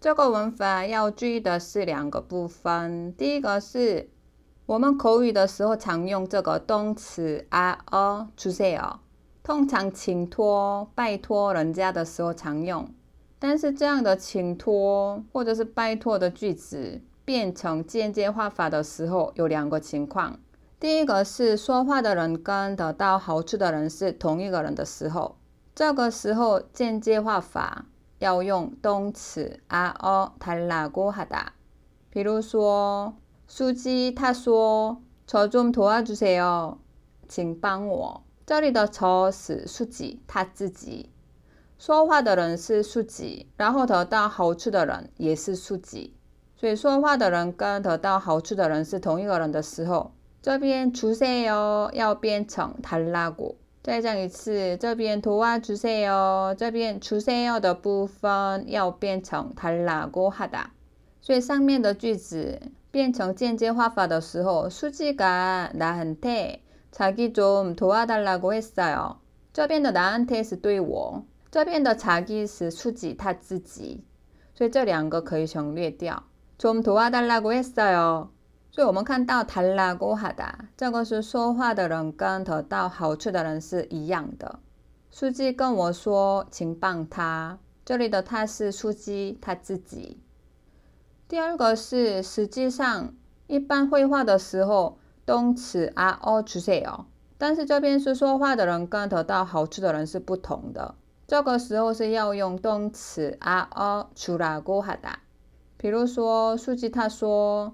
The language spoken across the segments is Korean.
这个文法要注意的是两个部分。第一个是我们口语的时候常用这个动词啊哦出现哦，通常请托、拜托人家的时候常用。但是这样的请托或者是拜托的句子变成间接画法的时候，有两个情况。第一个是说话的人跟得到好处的人是同一个人的时候，这个时候间接画法。要用动词아어달라고하 다。 比如说，书记他说：“저좀도와주세 요， 请帮我。”这里的저是书记他自己，说话的人是书记，然后得到好处的人也是书记，所以说话的人跟得到好处的人是同一个人的时候，这边주세요要变成달라 고。 再讲一次，这边图啊出现哦，这边出现哦的部分要变成달라고하 다。 所以上面的句子变成间接画法的时候，수지가나한테자기좀도와달라고했어 요。 这边的나한테是对我，这边的자기是수지他自己，所以这两个可以省略掉。좀도와달라고했어 요。 所以我们看到달라고하다这个是说话的人跟得到好处的人是一样的。书记跟我说，请帮他。这里的他是书记他自己。第二个是实际上一般绘画的时候，动词아어주세 요。 但是这边是说话的人跟得到好处的人是不同的。这个时候是要用动词아어주라고하 다。 比如说，书记他说。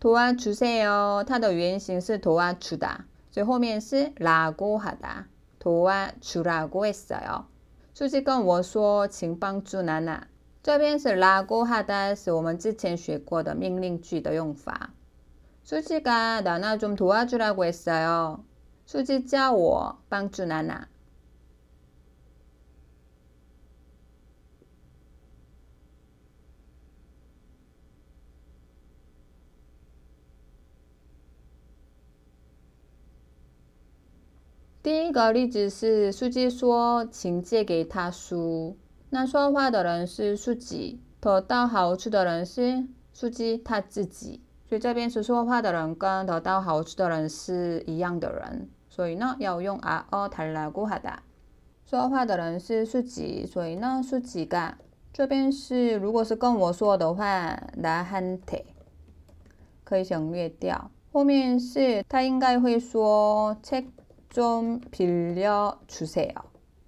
도와주세 요， 它的原型是도와주 다， 所以后面是라고하 다， 도와주라고했어 요。 书记跟我说，请帮助娜娜。这边是라고하 다， 是我们之前学过的命令句的用法。书记가나나좀도와주라고했어 요。 书记叫我帮助娜娜。 第一个例子是书记说，请借给他书。那说话的人是书记，得到好处的人是书记他自己。所以这边是说话的人跟得到好处的人是一样的人。所以呢，要用아어달라고하 다。 说话的人是书记，所以呢，书记가这边是如果是跟我说的话，나한 테， 可以省略掉。后面是他应该会说책 좀 빌려주세요.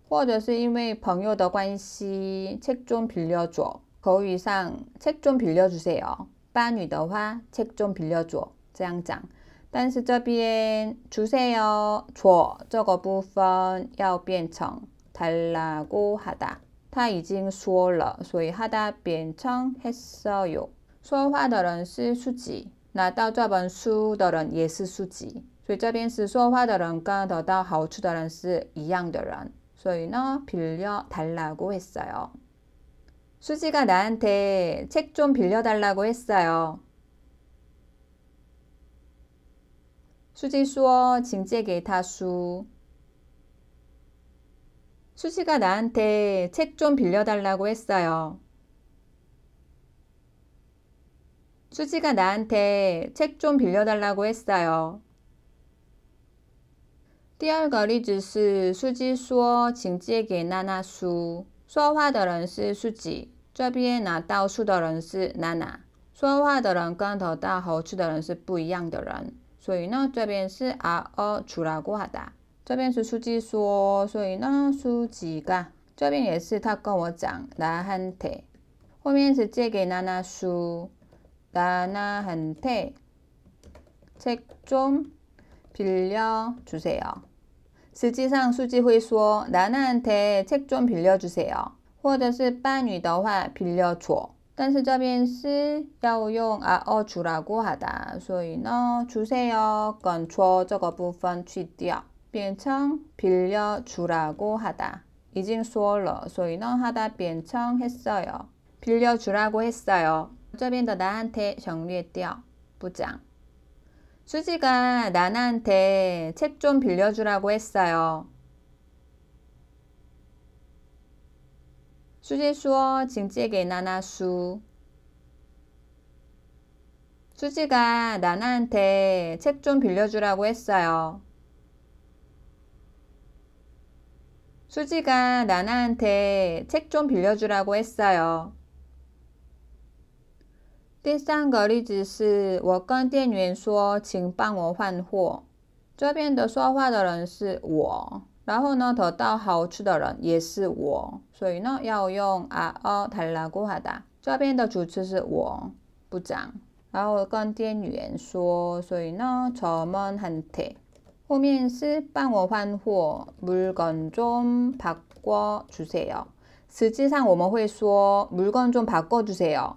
或者是因为朋友的关系，책 좀 빌려줘. 口语上，책 좀 빌려주세요. 伴侣的话，책 좀 빌려줘. 这样讲。但是这边주세요, 줘这个部分要变成 달라고 하다. 他已经说了，所以하다变成 했어요. 说话的人是书记，拿到这本书的人也是书记。 所以这边是说话的人跟得到好处的人是一样的人。所以呢，빌려달라고했어 요。 수지가나한테책좀빌려달라고했어 요。 书记说，请借给他书。수지가나한테책좀빌려달라고했어 요。 수지가나한테책좀빌려달라고했어 요。 第二个例子是书记说，请借给娜娜书。说话的人是书记，这边拿到书的人是娜娜， 说话的人跟得到好处的人是不一样的人，所以呢，这边是아어주라고하 다， 这边是书记说，所以呢，书记가这边也是他跟我讲나한 테， 后面是借给娜娜书，나나한테책좀빌려주세요 实际上，书记会说나나한테책좀빌려주세요或者是伴侣的话빌려 줘。 但是这边是要用아어주라고하 다， 所以呢，주세요跟줘这个部分去掉，变成빌려주라고하 다。 已经说了，所以呢，하다变成했어 요， 빌려주라고했어 요。 这边的나한테省略掉，不讲。 수지가 나나한테 책 좀 빌려주라고 했어요. 수지 수어 징찌게 나나 수 수지가 나나한테 책 좀 빌려주라고 했어요. 수지가 나나한테 책 좀 빌려주라고 했어요. 第三个例子是我跟店员说：“请帮我换货。”这边的说话的人是我。然后呢，得到好处的人也是我，所以呢要用아어달라고하 다。 这边的主词是我，部长。然后跟店员说，所以呢저먼한 테。 后面是帮我换货，물건좀바꿔주세 요。 实际上我们会说물건좀바꿔주세 요，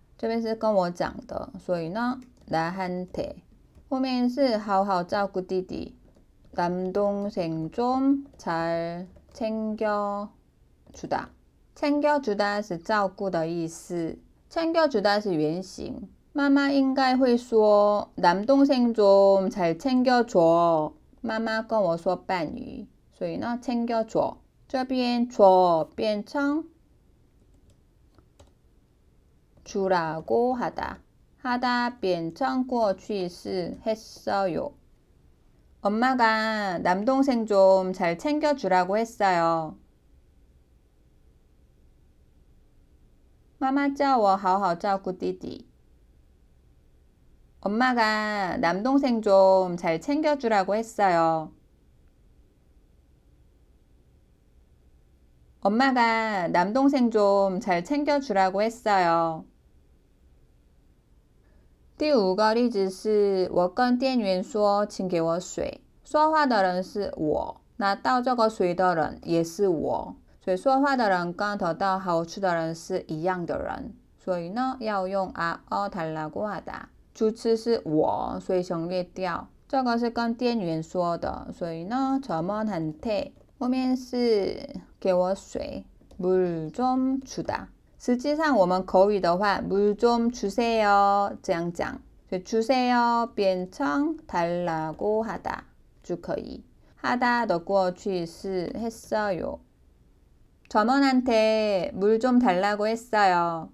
这边是跟我讲的，所以呢，나한테后面是好好照顾弟弟。 남동생 좀 잘 챙겨주다. 챙겨주다 是照顾的意思。챙겨주다是原型。妈妈应该会说 남동생 좀 잘 챙겨줘. 妈妈跟我说伴语，所以呢 챙겨줘. 这边줘变成 주라고 하다. 하다 变成过去式 했어요. 엄마가 남동생 좀 잘 챙겨주라고 했어요. 妈妈叫我好好照顾弟弟. 엄마가 남동생 좀 잘 챙겨주라고 했어요. 엄마가 남동생 좀 잘 챙겨주라고 했어요. 第五个例子是我跟店员说，请给我水。说话的人是我，拿到这个水的人也是我，所以说话的人跟得到好处的人是一样的人。所以呢，要用아어달라고하 다。 主词是我，所以省略掉。这个是跟店员说的，所以呢，저먼한 테， 后面是给我水，물좀주 다。 实际上，我们口语的话，물좀주세요这样讲，所以주세요变成달라고하다就可以。하다的过去是했어 요。 점원한테물좀달라고했어 요。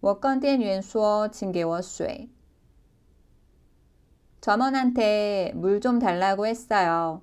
我跟店员说，请给我水。점원한테물좀달라고했어 요。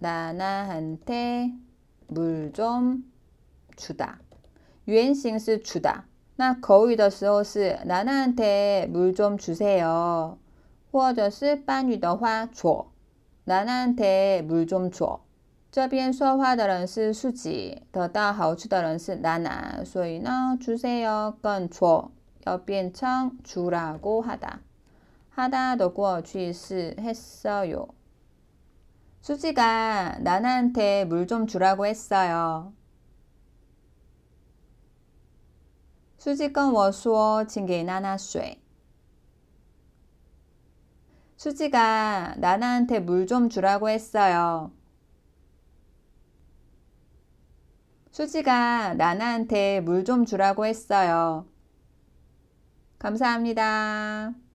나나한테물좀주다原型是주다那口语的时候是나나한테물좀주세요或者是班语的话，줘나나한테물좀 줘。 这边说话的人是수지得到好处的人是나나所以呢，주세요跟줘要变成주라고하다하다的过去式했어요 수지가나나한테물좀주라고했어요 수지跟我说，请给娜娜水。 수지가 나나한테 물 좀 주라고 했어요. 수지가 나나한테 물 좀 주라고 했어요. 감사합니다.